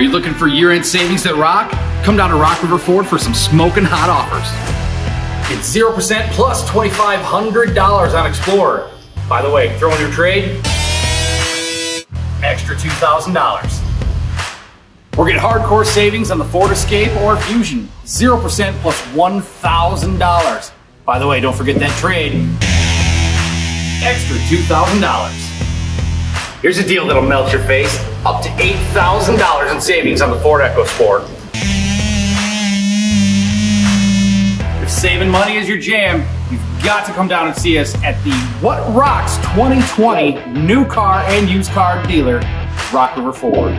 Are you looking for year-end savings that rock? Come down to Rock River Ford for some smoking hot offers. It's 0% plus $2,500 on Explorer. By the way, throw in your trade, extra $2,000. Or get hardcore savings on the Ford Escape or Fusion. 0% plus $1,000. By the way, don't forget that trade. Extra $2,000. Here's a deal that'll melt your face. Up to $8,000 in savings on the Ford EcoSport. If saving money is your jam, you've got to come down and see us at the What Rocks 2020 new car and used car dealer, Rock River Ford.